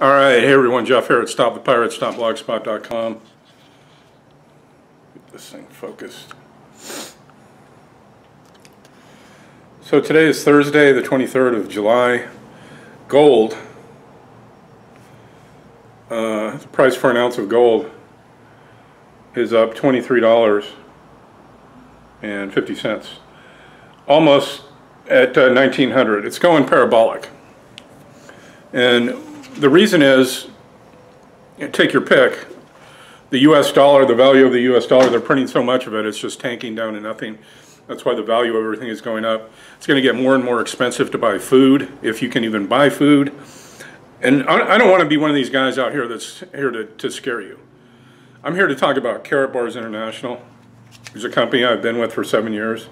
All right, hey everyone, Jeff here at Stop the Pirates, stopblogspot.com. Get this thing focused. So today is Thursday, the 23rd of July. Gold, uh, the price for an ounce of gold is up $23 and 50 cents. Almost at uh, 1900. It's going parabolic. And the reason is, take your pick, the US dollar, the value of the US dollar, they're printing so much of it, it's just tanking down to nothing. That's why the value of everything is going up. It's going to get more and more expensive to buy food, if you can even buy food. And I, don't want to be one of these guys out here that's here to, to scare you. I'm here to talk about Carrot Karatbars International. It's a company I've been with for seven years.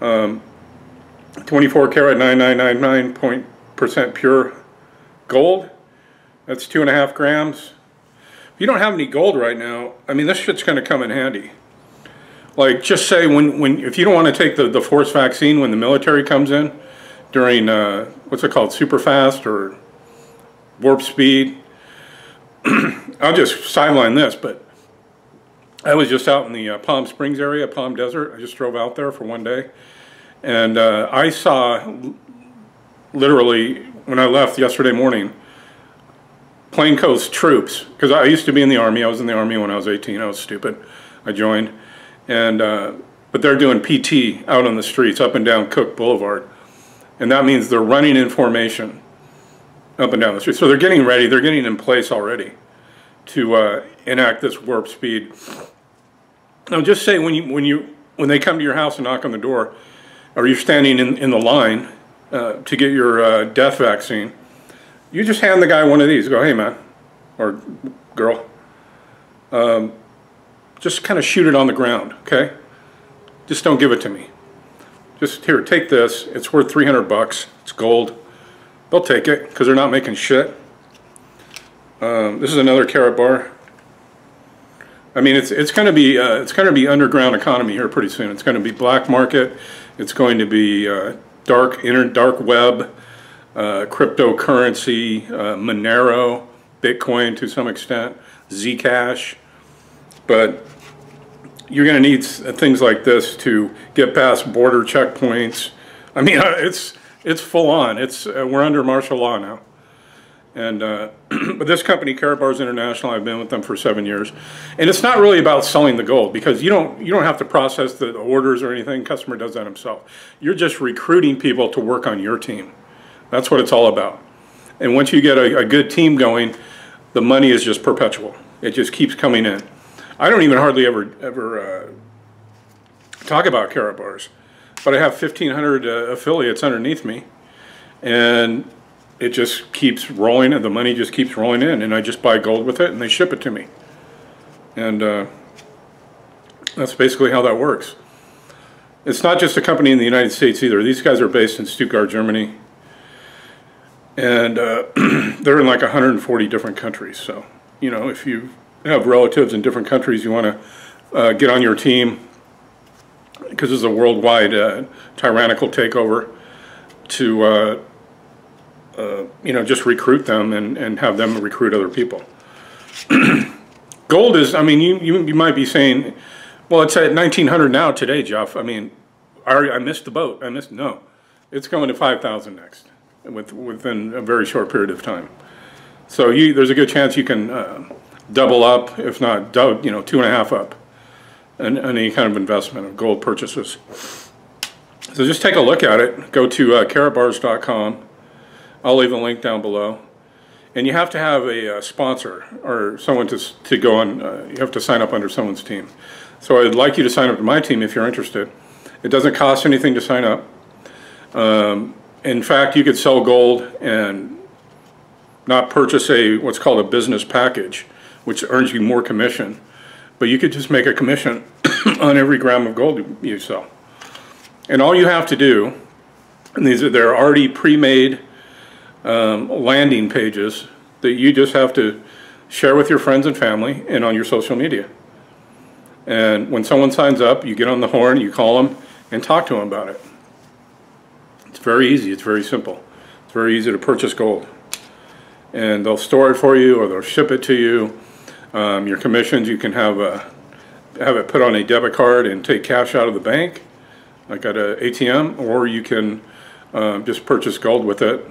Um, 24 karat 9999% pure gold. That's two and a half grams. If you don't have any gold right now, I mean, this shit's going to come in handy. Like, just say when, when if you don't want to take the, the force vaccine when the military comes in during, uh, what's it called, super fast or warp speed. I'll just sideline this, but I was just out in the uh, Palm Springs area, Palm Desert. I just drove out there for one day. And uh, I saw literally when I left yesterday morning, plainclothes troops, because I used to be in the Army. I was in the Army when I was 18. I was stupid. I joined. and uh, But they're doing PT out on the streets, up and down Cook Boulevard. And that means they're running in formation up and down the street. So they're getting ready. They're getting in place already to uh, enact this warp speed. Now just say when you, when, you, when they come to your house and knock on the door, or you're standing in, in the line uh, to get your uh, death vaccine, you just hand the guy one of these. Go, hey man, or girl, um, just kind of shoot it on the ground, okay? Just don't give it to me. Just here, take this. It's worth 300 bucks. It's gold. They'll take it because they're not making shit. Um, this is another carrot Karatbar. I mean, it's it's going to be uh, it's going to be underground economy here pretty soon. It's going to be black market. It's going to be uh, dark inner dark web, uh, cryptocurrency, uh, Monero, Bitcoin to some extent, Zcash, but you're going to need things like this to get past border checkpoints. I mean, it's it's full on. It's uh, we're under martial law now. And uh, but this company, Karatbars International, I've been with them for seven years, and it's not really about selling the gold because you don't you don't have to process the orders or anything. Customer does that himself. You're just recruiting people to work on your team. That's what it's all about. And once you get a, a good team going, the money is just perpetual. It just keeps coming in. I don't even hardly ever ever uh, talk about Karatbars, but I have 1,500 uh, affiliates underneath me, and it just keeps rolling and the money just keeps rolling in and I just buy gold with it and they ship it to me. And uh, that's basically how that works. It's not just a company in the United States either. These guys are based in Stuttgart, Germany. And uh, they're in like 140 different countries. So, you know, if you have relatives in different countries, you want to uh, get on your team because it's a worldwide uh, tyrannical takeover to uh, you know, just recruit them and, and have them recruit other people. Gold is, I mean, you, you, you might be saying, well, it's at 1900 now today, Jeff. I mean, I, I missed the boat. I missed, no. It's going to 5,000 next with, within a very short period of time. So you, there's a good chance you can uh, double up, if not, double, you know, two and a half up any kind of investment of gold purchases. So just take a look at it. Go to uh, I'll leave a link down below. And you have to have a, uh, sponsor or someone to, to go on, uh, you have to sign up under someone's team. So I'd like you to sign up to my team if you're interested. It doesn't cost anything to sign up. Um, in fact, you could sell gold and not purchase a what's called a business package, which earns you more commission. But you could just make a commission on every gram of gold you sell. And all you have to do, and these are they're already pre-made um, landing pages that you just have to share with your friends and family and on your social media. And when someone signs up, you get on the horn, you call them, and talk to them about it. It's very easy. It's very simple. It's very easy to purchase gold. and they'll store it for you or they'll ship it to you. Um, your commissions, you can have a, have it put on a debit card and take cash out of the bank, like at a ATM, or you can um, just purchase gold with it.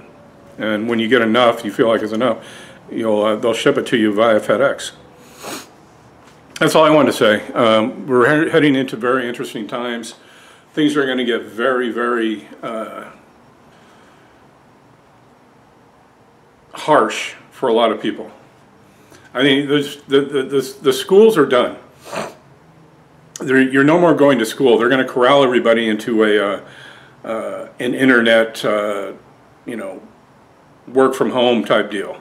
And when you get enough, you feel like it's enough, you'll uh, they'll ship it to you via FedEx. That's all I wanted to say. Um, we're he heading into very interesting times. Things are going to get very, very uh, harsh for a lot of people. I mean, the, the, the, the schools are done. They're, you're no more going to school. They're going to corral everybody into a uh, uh, an internet, uh, you know, work from home type deal,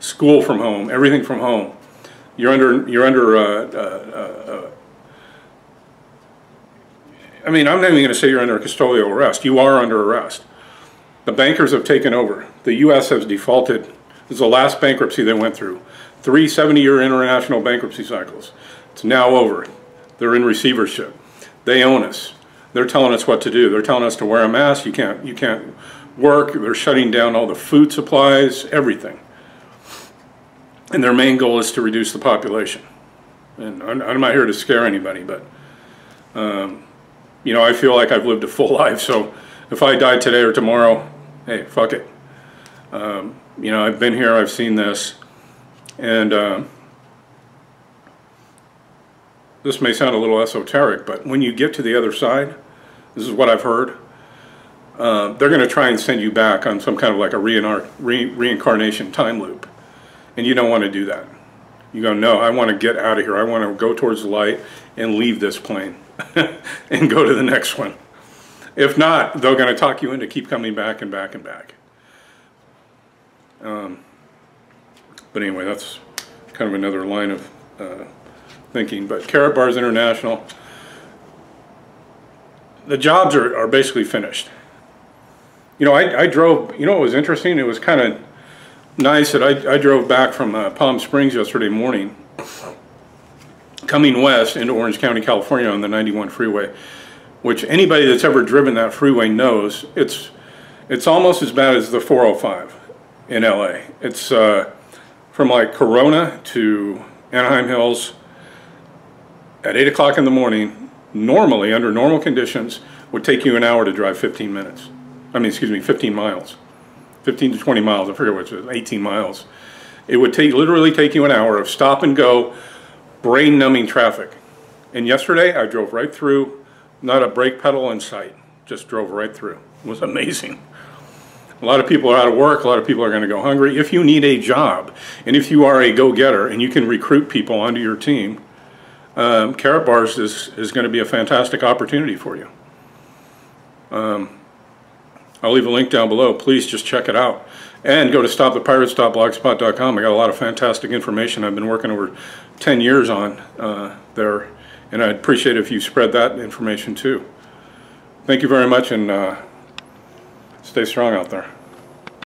school from home, everything from home. You're under you're under. Uh, uh, uh, I mean, I'm not even going to say you're under custodial arrest. You are under arrest. The bankers have taken over. The U.S. has defaulted. This is the last bankruptcy they went through. Three 70-year international bankruptcy cycles. It's now over. They're in receivership. They own us. They're telling us what to do. They're telling us to wear a mask. You can't. You can't work. They're shutting down all the food supplies. Everything. And their main goal is to reduce the population. And I'm, I'm not here to scare anybody, but um, you know, I feel like I've lived a full life. So if I die today or tomorrow, hey, fuck it. Um, you know, I've been here. I've seen this, and. Uh, this may sound a little esoteric, but when you get to the other side, this is what I've heard, uh, they're going to try and send you back on some kind of like a re reincarnation time loop. And you don't want to do that. You go, no, I want to get out of here. I want to go towards the light and leave this plane and go to the next one. If not, they're going to talk you into keep coming back and back and back. Um, but anyway, that's kind of another line of uh, thinking, but Karatbars International, the jobs are, are basically finished. You know, I, I drove, you know what was interesting? It was kind of nice that I, I drove back from uh, Palm Springs yesterday morning, coming west into Orange County, California on the 91 freeway, which anybody that's ever driven that freeway knows it's, it's almost as bad as the 405 in LA. It's uh, from like Corona to Anaheim Hills at 8 o'clock in the morning, normally, under normal conditions, would take you an hour to drive 15 minutes. I mean, excuse me, 15 miles. 15 to 20 miles, I forget which it was, 18 miles. It would take literally take you an hour of stop and go, brain numbing traffic. And yesterday I drove right through, not a brake pedal in sight, just drove right through. It was amazing. A lot of people are out of work, a lot of people are going to go hungry. If you need a job, and if you are a go-getter and you can recruit people onto your team, um, Karatbars is, is going to be a fantastic opportunity for you. Um, I'll leave a link down below. Please just check it out. And go to stopthepirates.blogspot.com. I got a lot of fantastic information I've been working over 10 years on uh, there. And I'd appreciate if you spread that information too. Thank you very much and uh, stay strong out there.